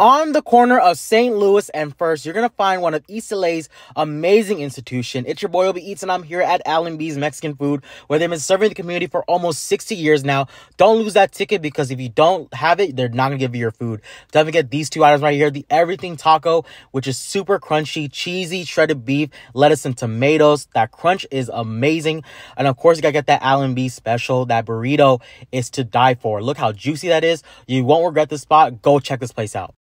On the corner of St. Louis and First, you're gonna find one of East LA's amazing institution. It's your boy Obi Eats, and I'm here at Al & Bea's Mexican Food, where they've been serving the community for almost 60 years now. Don't lose that ticket because if you don't have it, they're not gonna give you your food. Definitely get these two items right here: the Everything Taco, which is super crunchy, cheesy, shredded beef, lettuce, and tomatoes. That crunch is amazing, and of course, you gotta get that Al & Bea special. That burrito is to die for. Look how juicy that is. You won't regret this spot. Go check this place out.